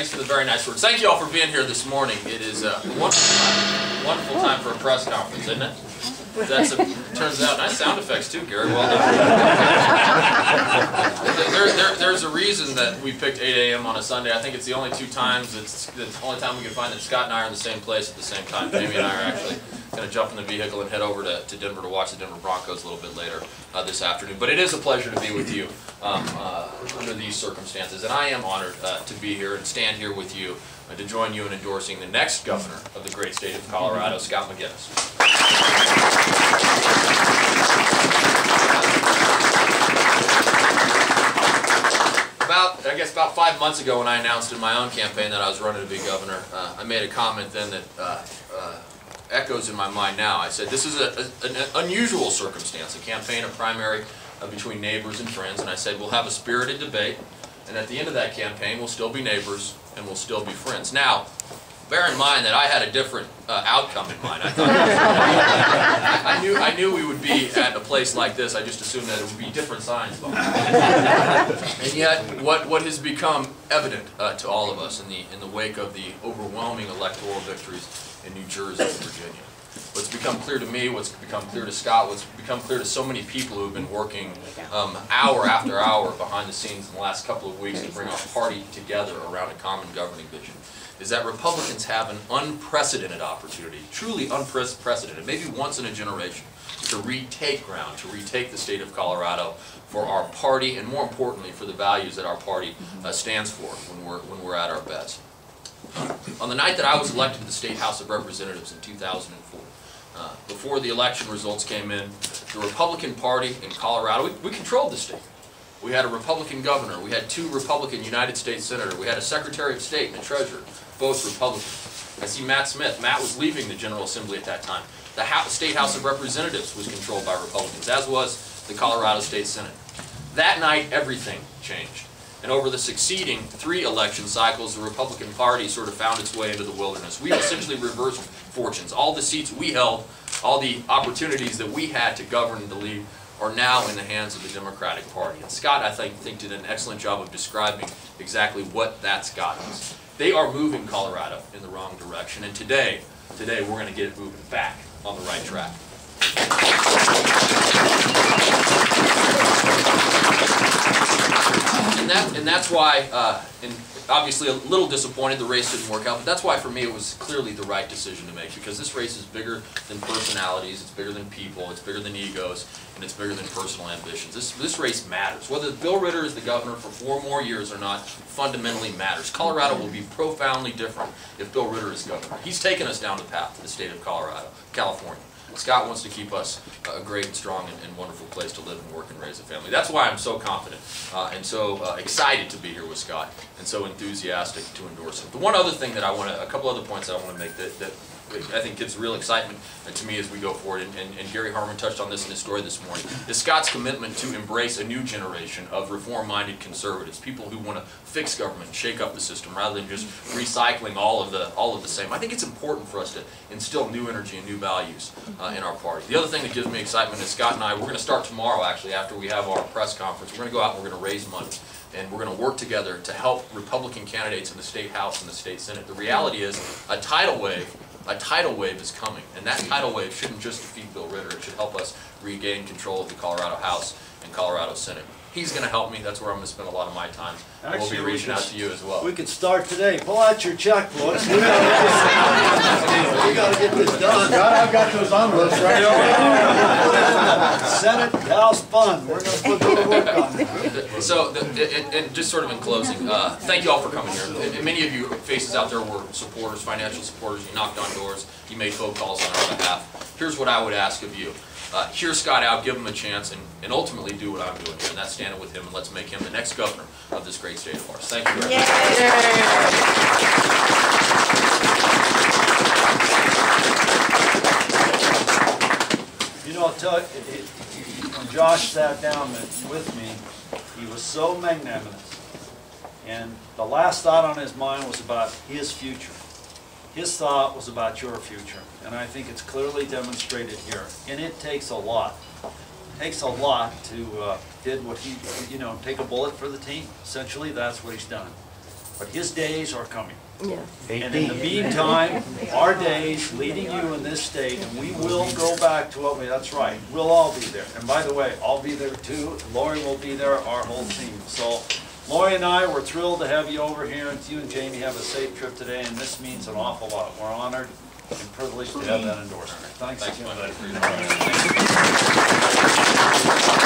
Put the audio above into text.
Thanks for the very nice words. Thank you all for being here this morning. It is uh, a wonderful time, wonderful time for a press conference, isn't it? That's a, turns out nice sound effects too, Gary. Well done. there, there, there's a reason that we picked 8 a.m. on a Sunday. I think it's the only two times. It's the only time we can find that Scott and I are in the same place at the same time. Jamie and I are actually going to jump in the vehicle and head over to, to Denver to watch the Denver Broncos a little bit later uh, this afternoon. But it is a pleasure to be with you um, uh, under these circumstances, and I am honored uh, to be here and stand here with you uh, to join you in endorsing the next governor of the great state of Colorado, Scott McInnis. About, I guess about five months ago when I announced in my own campaign that I was running to be governor, uh, I made a comment then that uh, echoes in my mind now. I said, this is a, a, an unusual circumstance, a campaign, a primary uh, between neighbors and friends, and I said, we'll have a spirited debate, and at the end of that campaign, we'll still be neighbors, and we'll still be friends. Now, bear in mind that I had a different uh, outcome in mind. I thought I, knew I knew we would be at a place like this. I just assumed that it would be different signs. and yet, what what has become evident uh, to all of us in the in the wake of the overwhelming electoral victories in New Jersey and Virginia. What's become clear to me, what's become clear to Scott, what's become clear to so many people who have been working um, hour after hour behind the scenes in the last couple of weeks to bring our party together around a common governing vision is that Republicans have an unprecedented opportunity, truly unprecedented, maybe once in a generation, to retake ground, to retake the state of Colorado for our party, and more importantly, for the values that our party uh, stands for when we're, when we're at our best. On the night that I was elected to the State House of Representatives in 2004, uh, before the election results came in, the Republican Party in Colorado, we, we controlled the state. We had a Republican governor, we had two Republican United States senators, we had a Secretary of State and a treasurer, both Republicans. I see Matt Smith. Matt was leaving the General Assembly at that time. The State House of Representatives was controlled by Republicans, as was the Colorado State Senate. That night, everything changed. And over the succeeding three election cycles, the Republican Party sort of found its way into the wilderness. We essentially reversed fortunes. All the seats we held, all the opportunities that we had to govern and to lead are now in the hands of the Democratic Party. And Scott, I think, think did an excellent job of describing exactly what that's got us. They are moving Colorado in the wrong direction. And today, today we're going to get it moving back on the right track. And, that, and that's why, uh, in obviously a little disappointed the race didn't work out, but that's why for me it was clearly the right decision to make because this race is bigger than personalities, it's bigger than people, it's bigger than egos, and it's bigger than personal ambitions. This, this race matters. Whether Bill Ritter is the governor for four more years or not fundamentally matters. Colorado will be profoundly different if Bill Ritter is governor. He's taken us down the path to the state of Colorado, California. Scott wants to keep us a great and strong and, and, wonderful place to live and work and raise a family. That's why I'm so confident uh, and so uh, excited to be here with Scott and so enthusiastic to endorse him. The one other thing that I want to, a couple other points that I want to make that, that I think gives real excitement to me as we go forward, and, and, and, Gary Harmon touched on this in his story this morning, is Scott's commitment to embrace a new generation of reform-minded conservatives, people who want to fix government, shake up the system, rather than just recycling all of the all of the same. I think it's important for us to instill new energy and new values uh, in our party. The other thing that gives me excitement is Scott and I, we're going to start tomorrow, actually, after we have our press conference. We're going to go out and we're going to raise money and we're going to work together to help Republican candidates in the state house and the state senate. The reality is a tidal wave a tidal wave is coming, and that tidal wave shouldn't just defeat Bill Ritter, it should help us regain control of the Colorado House and Colorado Senate. He's going to help me. That's where I'm going to spend a lot of my time. Actually, we'll be reaching we out to you as well. We could start today. Pull out your checkbooks. We got to get this done. God, I've got those envelopes right over Senate House Fund. We're going to put the work on it. So, the, and, and, just sort of in closing, uh, thank you all for coming here. And many of you faces out there were supporters, financial supporters. You knocked on doors. You made phone calls on our behalf. Here's what I would ask of you uh, hear Scott out, give him a chance, and, and ultimately do what I'm doing here, and that's standing with him, and let's make him the next governor of this great state of ours. Thank you very much. You know, I'll tell you, when Josh sat down with me, he was so magnanimous. And the last thought on his mind was about his future. His thought was about your future, and I think it's clearly demonstrated here. And it takes a lot. It takes a lot to uh, did what he, you know, take a bullet for the team. Essentially, that's what he's done. But his days are coming. Yeah. And in the meantime, our days leading you in this state, and we will go back to what we, that's right, we'll all be there. And by the way, I'll be there too, Lori will be there, our whole team. So Lori and I, we're thrilled to have you over here, and you and Jamie have a safe trip today, and this means an awful lot. We're honored and privileged to have that endorsement. Thanks Thanks again.